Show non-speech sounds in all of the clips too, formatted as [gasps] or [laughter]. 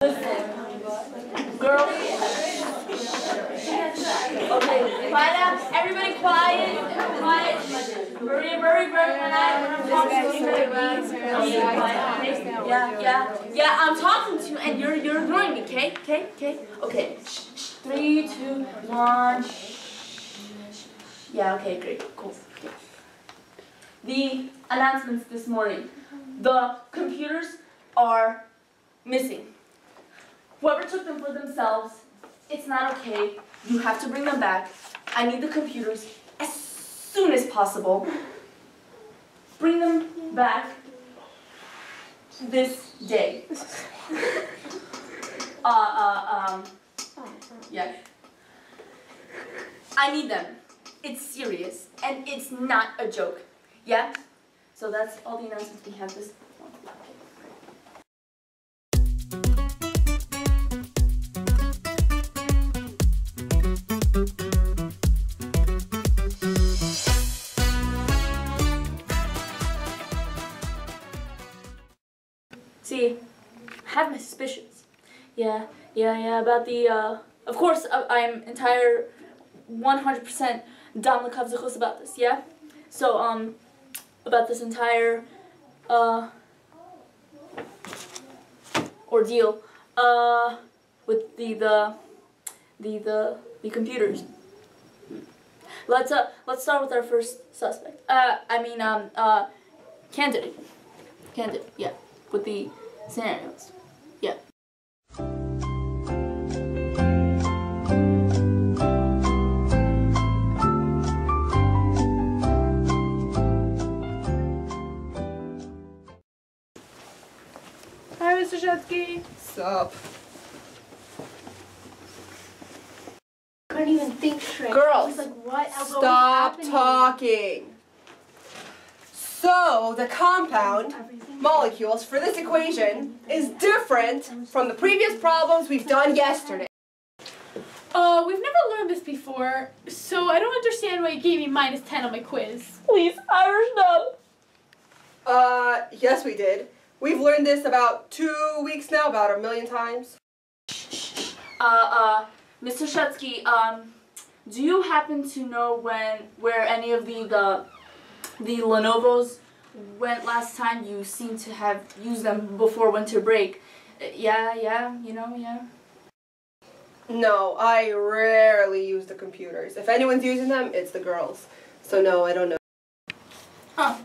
Listen, girls. Okay, quiet. Everybody quiet. Quiet. Maria, Maria, Maria, and I. Yeah, yeah, yeah, I'm talking to you, and you're you're ignoring me, okay? Okay, okay, okay. Three, two, one. Yeah, okay, great, cool. Okay. The announcements this morning. The computers are missing. Whoever took them for themselves, it's not okay. You have to bring them back. I need the computers as soon as possible. Bring them back this day. uh, uh, um, yeah. I need them. It's serious, and it's not a joke. Yeah? So that's all the announcements we have this See, Yeah, yeah, yeah, about the, uh, of course, uh, I'm entire 100% dam lekavzachos about this, yeah? So, um, about this entire, uh, ordeal, uh, with the, the, the, the, the computers. Let's, uh, let's start with our first suspect. Uh, I mean, um, uh, candidate. Candidate, yeah, with the scenarios. Hi, Mr. Schutsky. Sup? Couldn't even think straight. Girls, like, what else Stop talking. So, the compound molecules for this equation is different from the previous problems we've done yesterday. Uh, we've never learned this before, so I don't understand why you gave me minus 10 on my quiz. Please, Irish no. Uh, yes we did. We've learned this about two weeks now, about a million times. Uh, uh, Mr. Schutsky, um, do you happen to know when, where any of the, the, the Lenovo's went last time? You seem to have used them before winter break. Uh, yeah, yeah, you know, yeah. No, I rarely use the computers. If anyone's using them, it's the girls. So no, I don't know. Huh.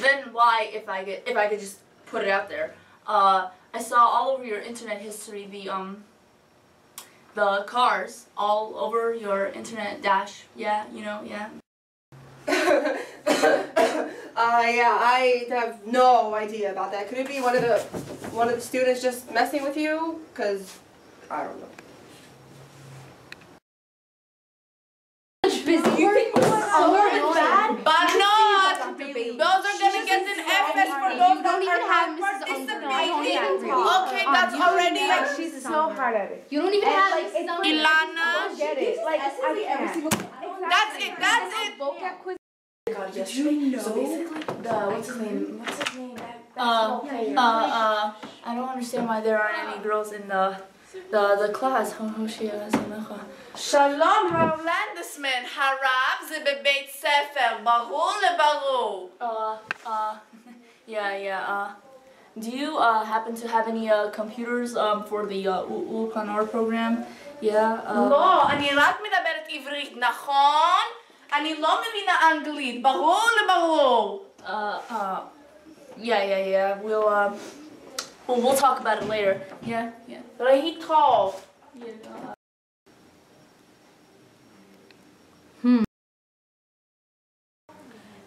Then why, if I could, if I could just put it out there, uh, I saw all over your internet history the, um, the cars all over your internet dash. Yeah, you know, yeah. [laughs] uh, yeah, I have no idea about that. Could it be one of the one of the students just messing with you? Cause I don't know. Busy. You think we're so bad? But not! Those are gonna get an no, you don't even have Mrs. Uncle Okay, um, that's already like she's so hard at it. You don't even have like Ilana. Get it? That's it. That's it. Did you know? So basically, the what's his name? What's his name? Uh, uh, uh, I don't understand why there aren't any girls in the the the class. Shalom, Rav Landesman. Harav Zibbeit Sefer. בבית ספר, ברור לברור. Uh, uh, yeah, yeah. Uh, do you uh happen to have any uh computers um for the uh Ulpanor program? Yeah. Uh, לא, אני רק מדברת עברית, נכון? אני לא מבינה אנגלית, ברור לברור. Uh, uh, yeah, yeah, yeah. We'll uh, we'll we'll talk about it later. Yeah, yeah. להתראות. Yeah. Uh,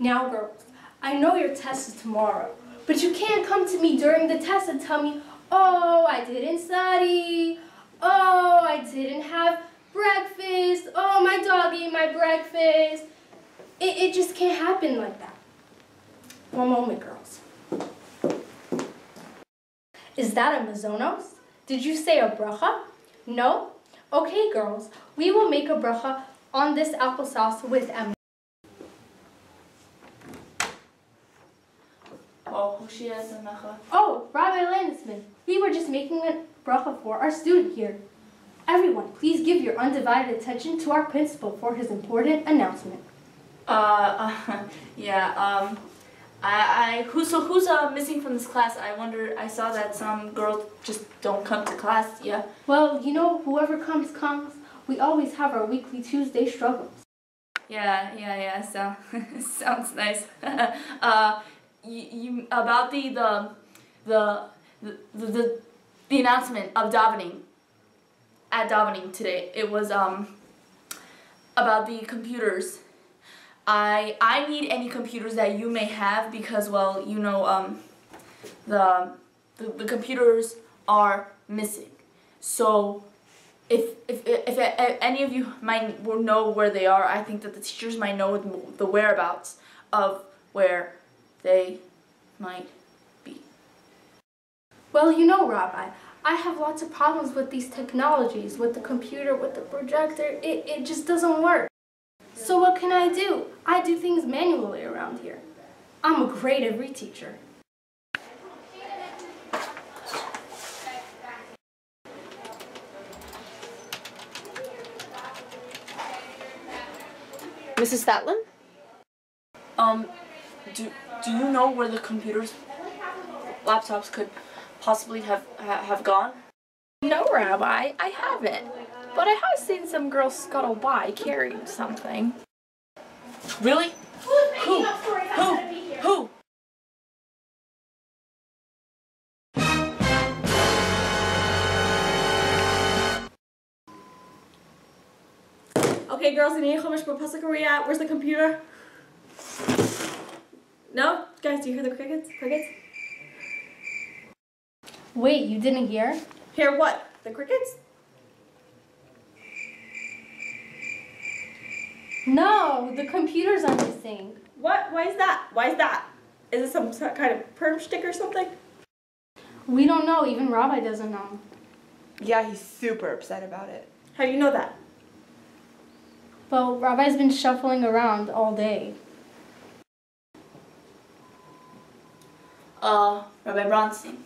Now, girls, I know your test is tomorrow, but you can't come to me during the test and tell me, oh, I didn't study, oh, I didn't have breakfast, oh, my dog ate my breakfast. It, it just can't happen like that. One moment, girls. Is that a mazonos? Did you say a bracha? No? Okay, girls, we will make a bracha on this applesauce with Emma. Oh, Hoshia Sanacha. Oh, Rabbi Landesman, we were just making an bracha for our student here. Everyone, please give your undivided attention to our principal for his important announcement. Uh, uh [laughs] yeah, um, I, I, who, so who's, uh, missing from this class? I wonder, I saw that some girls just don't come to class, yeah? Well, you know, whoever comes, comes. We always have our weekly Tuesday struggles. Yeah, yeah, yeah, so, [laughs] sounds nice. [laughs] uh, you, you, about the, the, the, the, the, the announcement of davening, at davening today, it was, um, about the computers. I, I need any computers that you may have because, well, you know, um, the, the, the computers are missing. So, if, if, if, if any of you might know where they are, I think that the teachers might know the whereabouts of where they might be. Well, you know, Rabbi, I have lots of problems with these technologies, with the computer, with the projector. It, it just doesn't work. So what can I do? I do things manually around here. I'm a grade every teacher. Mrs. Statland? Um, do, do you know where the computers, laptops could possibly have, ha, have gone? No, Rabbi, I haven't. But I have seen some girls scuttle by carrying something. Really? Who? Who? Who? Okay, girls, in Chumash, what pasuk are we at? Where's the computer? No? Guys, do you hear the crickets? Crickets? Wait, you didn't hear? Hear what? The crickets? No, the computers are missing. What? Why is that? Why is that? Is it some kind of perm stick or something? We don't know, even Rabbi doesn't know. Yeah, he's super upset about it. How do you know that? Well, Rabbi's been shuffling around all day. Uh, Rabbi Bronsteyn.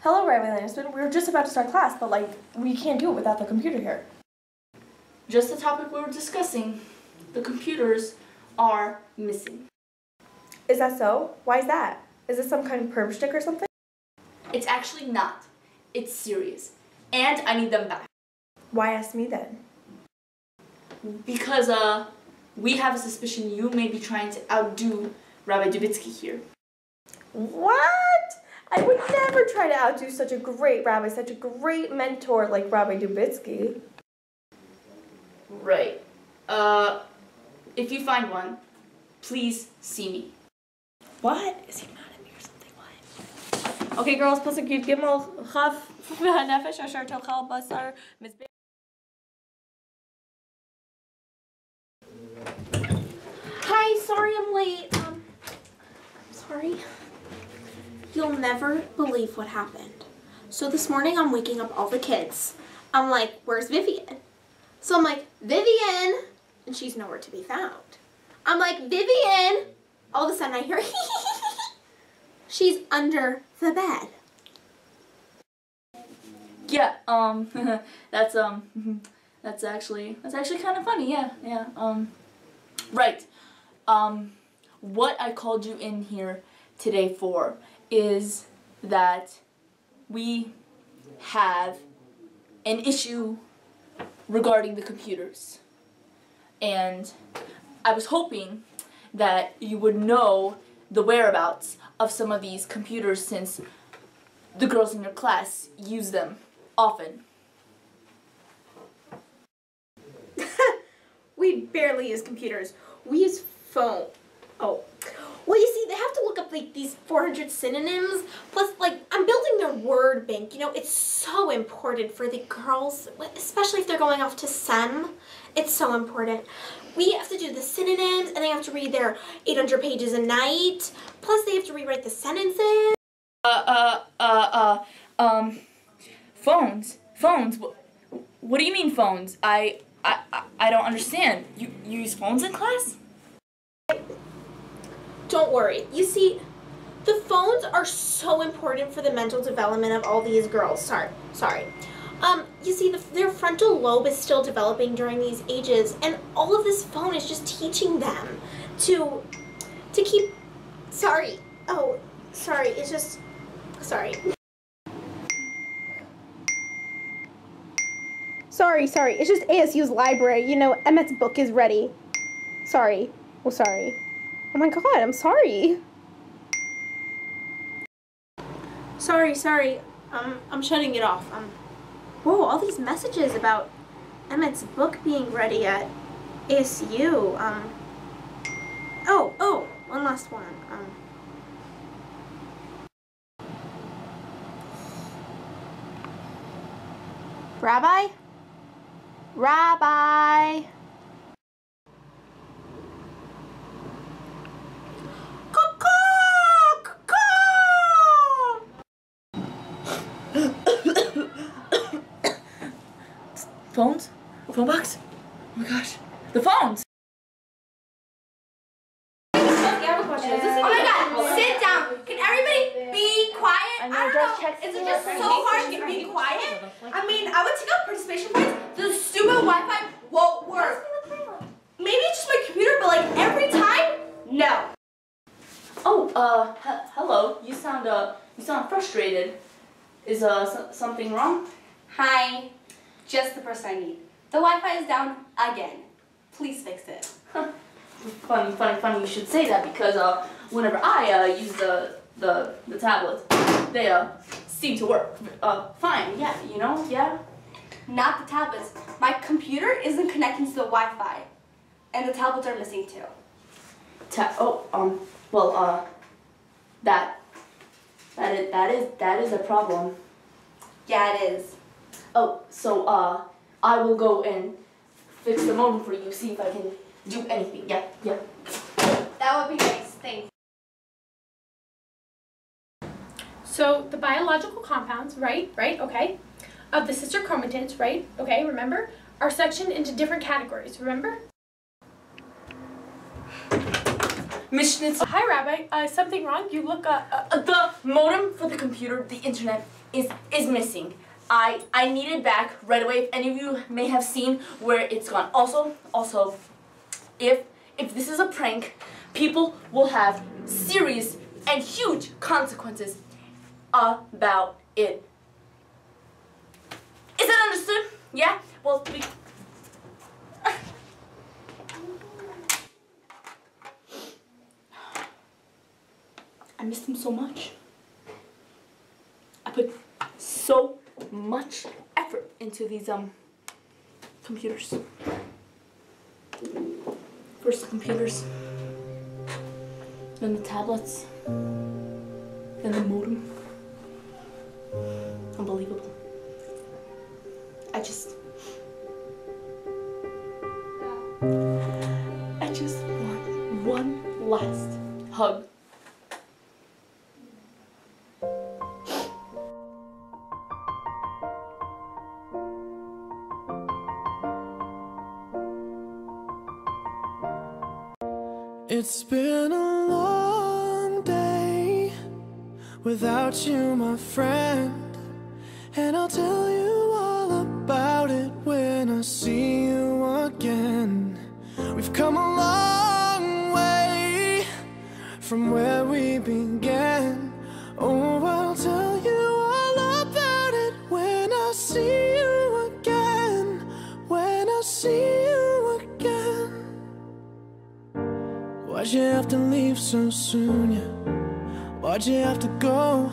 Hello, Rabbi Landesman. We were just about to start class, but like, we can't do it without the computer here. Just the topic we were discussing. The computers are missing. Is that so? Why is that? Is it some kind of perm stick or something? It's actually not. It's serious. And I need them back. Why ask me then? Because, uh, we have a suspicion you may be trying to outdo Rabbi Dubitsky here. What? I would never try to outdo such a great rabbi, such a great mentor like Rabbi Dubitsky. Right. Uh, if you find one, please see me. What? Is he mad at me or something? What? Okay, girls, pasuk yud gimel chaf nefesh asher tochal basar mizbeh. Hi, sorry I'm late. Um, sorry. You'll never believe what happened. So this morning I'm waking up all the kids. I'm like, where's Vivian? So I'm like, Vivian! And she's nowhere to be found. I'm like, Vivian! All of a sudden I hear, [laughs] she's under the bed. Yeah, um, [laughs] that's, um, [laughs] that's actually, that's actually kind of funny, yeah, yeah, um, right. Um, what I called you in here today for is that we have an issue regarding the computers. And I was hoping that you would know the whereabouts of some of these computers since the girls in your class use them often. [laughs] We barely use computers. We use phone. Oh. Well, you see, they have to look up like these 400 synonyms. Plus, like, I'm building their word bank. You know, it's so important for the girls, especially if they're going off to SEM. It's so important. We have to do the synonyms, and they have to read their 800 pages a night. Plus, they have to rewrite the sentences. Uh, uh, uh, uh, um, phones, phones. What, do you mean phones? I, I, I- I don't understand. You, you use phones in class? Don't worry. You see, the phones are so important for the mental development of all these girls. Sorry, sorry. Um, you see, the, their frontal lobe is still developing during these ages, and all of this phone is just teaching them to, to keep. Sorry. Oh, sorry. It's just, sorry. Sorry, sorry. It's just ASU's library. You know, Emmett's book is ready. Sorry. Oh, sorry. Oh my god, I'm sorry. Sorry, sorry. Um, I'm shutting it off. Um, whoa, all these messages about Emmett's book being ready at ASU. Um, oh, oh, one last one. Um, Rabbi? Rabbi? Uh, he- hello. You sound, uh, you sound frustrated. Is, uh, so- something wrong? Hi, just the person I need. The Wi-Fi is down again. Please fix it. Huh. Funny, funny, funny you should say that because, uh, whenever I, uh, use the, the, the tablets, they, uh, seem to work, uh, fine. Yeah, you know, yeah. Not the tablets. My computer isn't connecting to the Wi-Fi, and the tablets are missing too. Ta- oh, um, well, uh, that, that is, that is, that is a problem. Yeah, it is. Oh, so, uh, I will go and fix the modem for you, see if I can do anything. Yeah, yeah. That would be nice. Thanks. So the biological compounds, right, right, okay, of the sister chromatids, right, okay, remember, are sectioned into different categories, remember? Schnitzel. Hi, Rabbi. Uh, something wrong? You look, uh, uh, Uh, the modem for the computer, the internet, is is missing. I I need it back right away. If any of you may have seen where it's gone. Also, also, if if this is a prank, people will have serious and huge consequences about it. Is that understood? Yeah. Well, we. Miss them so much. I put so much effort into these um computers. First the computers, then the tablets, then the modem. Unbelievable. I just I just want one last hug. It's been a long day without you, my friend. And I'll tell you all about it when I see you Why'd you have to leave so soon? Yeah? Why'd you have to go?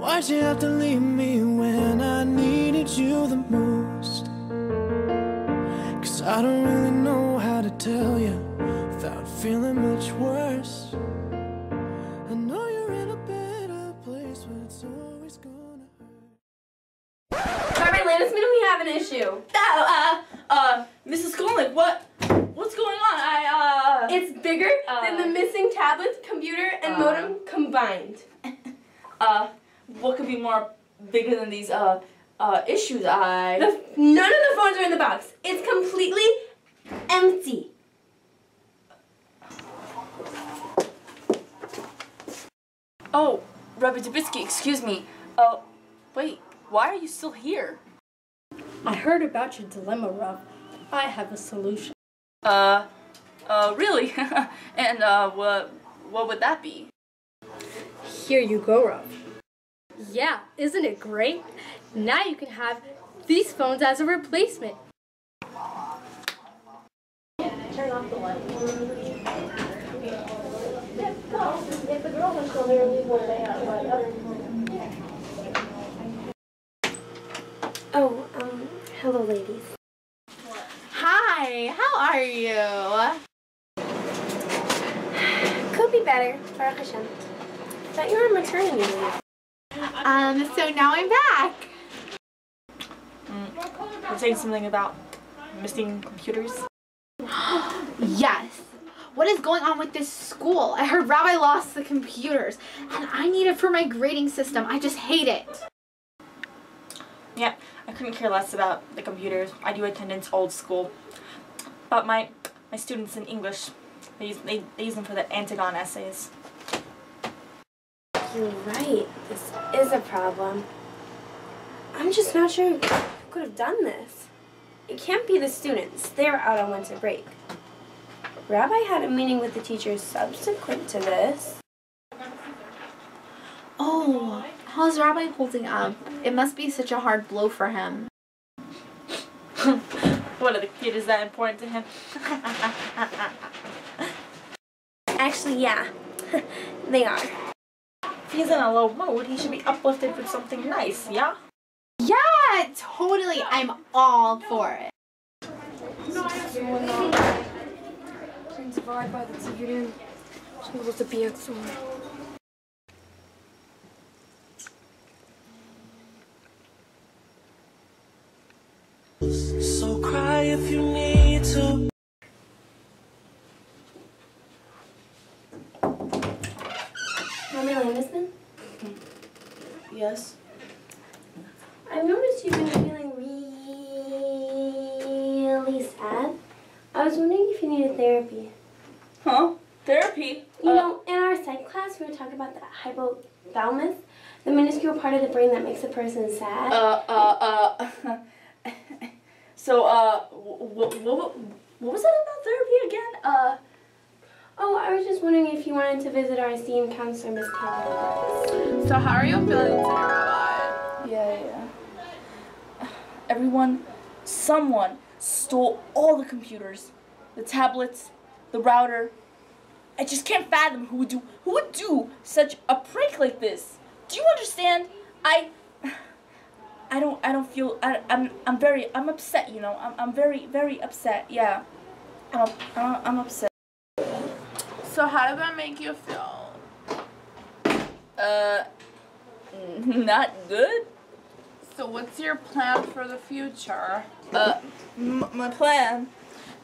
Why'd you have to leave me when I needed you the most? Cause I don't really know how to tell you without feeling much worse. I know you're in a better place, but it's always gonna hurt. Sorry, Landis, we have an issue. Oh, uh, uh, Mrs. Skolnik, what, what's going on? I, uh, it's bigger than the missing tablet, computer, and Uh. modem combined. uh, what could be more bigger than these, uh, uh, issues? I, The, none of the phones are in the box. It's completely empty. Oh, Rabbi Dubitsky, excuse me. Uh, wait, why are you still here? I heard about your dilemma, Rob. I have a solution. Uh, uh, really? [laughs] and, uh, what, what would that be? Here you go, Rav. Yeah, isn't it great? Now you can have these phones as a replacement. Turn off the light. If the girls are still there, leave what they have. Oh, um, hello, ladies. Hi, how are you? Could be better, Baruch Hashem. Thought you were on maternity leave. Um, so now I'm back. You're saying something about missing computers? [gasps] Yes. What is going on with this school? I heard Rabbi lost the computers, and I need it for my grading system. I just hate it. Yeah, I couldn't care less about the computers. I do attendance old school. But my my students in English, they use, they, they use them for the Antigon essays. You're right. This is a problem. I'm just not sure who could have done this. It can't be the students. They were out on winter break. Rabbi had a meeting with the teachers subsequent to this. Oh, how's Rabbi holding up? It must be such a hard blow for him. [laughs] what are the computers that important to him? Actually, yeah. [laughs] they are. If he's in a low mood, he should be uplifted with something nice, yeah? Yeah, totally. I'm all for it. Inspired by the TV, she was a BX So cry if you need to. Yes? I've noticed you've been feeling really sad. I was wondering if you needed therapy. Huh? Therapy? You Uh, know, in our psych class, we were talking about the hypothalamus, the minuscule part of the brain that makes a person sad. Uh, uh, uh. So, uh, what, what, what was that about therapy again? Uh, oh, I was just wondering if you wanted to visit our esteemed counselor, Miss Campbell. So how are you feeling today, Rabbi? yeah, yeah. Everyone, someone stole all the computers, the tablets, the router. I just can't fathom who would do who would do such a prank like this. Do you understand? I I don't I don't feel I, I'm I'm very I'm upset. You know I'm I'm very very upset. Yeah, I'm I'm, I'm upset. So how did that make you feel? Uh, [laughs] not good. So what's your plan for the future? Uh, m- my plan.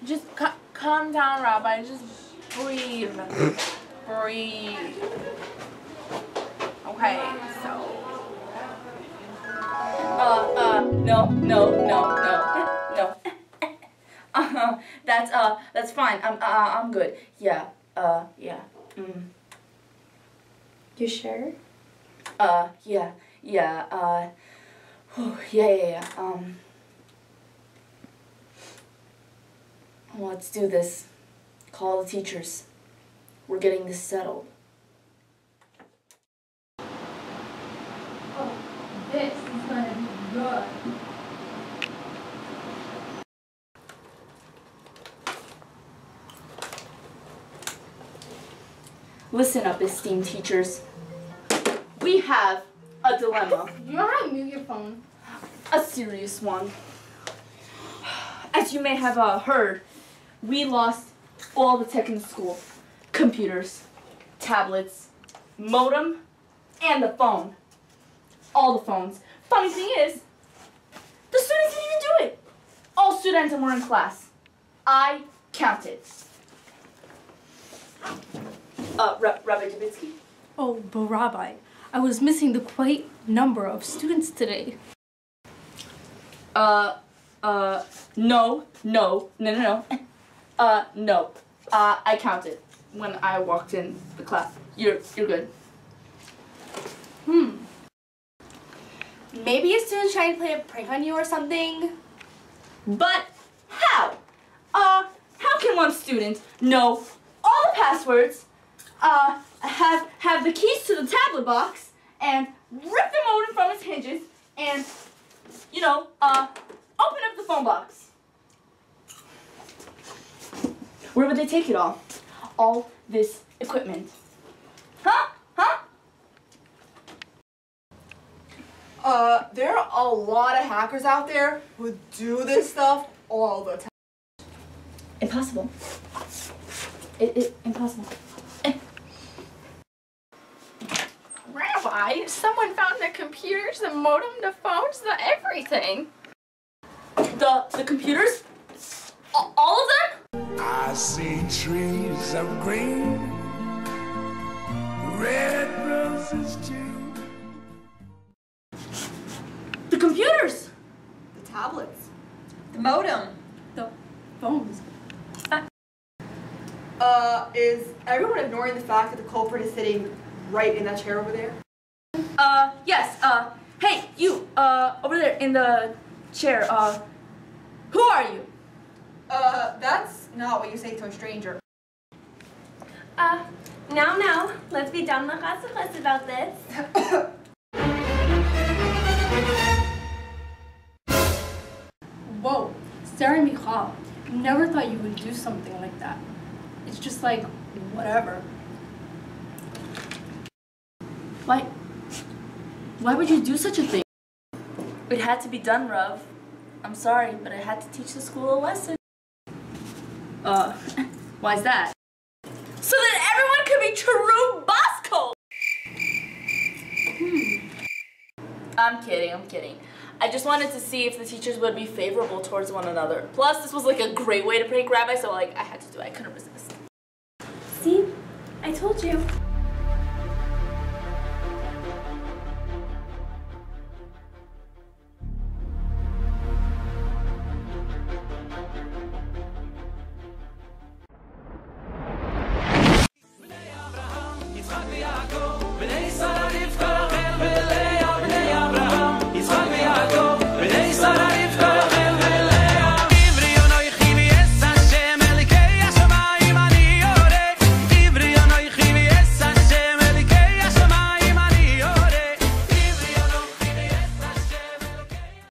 Just ca- calm down, Rabbi. Just breathe. breathe. Okay, so. No, no, no, no, no. uh -huh. that's uh, that's fine. I'm uh, I'm good. Yeah. Uh, yeah. Mm. You sure? Uh, yeah, yeah. Uh, whew, yeah, yeah, yeah. Um. Let's do this. Call the teachers. We're getting this settled. This is gonna be good. Listen up, esteemed teachers. We have a dilemma. You know how to mute your phone? a serious one. As you may have uh, heard, we lost all the tech in the school computers, tablets, modem, and the phone. All the phones. Funny thing is, the students didn't even do it. All students were in class. I counted. Uh, Ra- Rabbi Javitsky. Oh, but Rabbi, I was missing the quite number of students today. Uh, uh, no, no, no, no, no. Uh, no. Uh, I counted when I walked in the class. You're, you're good. Maybe a student's trying to play a prank on you or something. But how? Uh, how can one student know all the passwords, uh, have have the keys to the tablet box, and rip the modem from its hinges, and you know, uh, open up the phone box? Where would they take it all? All this equipment? Huh? Huh? Uh, there are a lot of hackers out there who do this stuff all the time. Impossible. It, it, impossible. Rabbi, someone found the computers, the modem, the phones, the everything. The the computers? All of them? I see trees of green, red roses too. Is everyone ignoring the fact that the culprit is sitting right in that chair over there? Uh, yes, uh, hey, you, uh, over there in the chair, uh, who are you? Uh, that's not what you say to a stranger. Uh, now, now, let's be dumb lachas about this. [coughs] Whoa, Sarah Michal, never thought you would do something like that. It's just like, whatever. Why, why would you do such a thing? It had to be done, Rav. I'm sorry, but I had to teach the school a lesson. Uh, [laughs] why's that? So that everyone can be true Bosco! Hmm. I'm kidding, I'm kidding. I just wanted to see if the teachers would be favorable towards one another. Plus, this was like a great way to prank Rabbi, so like I had to do it. I couldn't resist. I told you.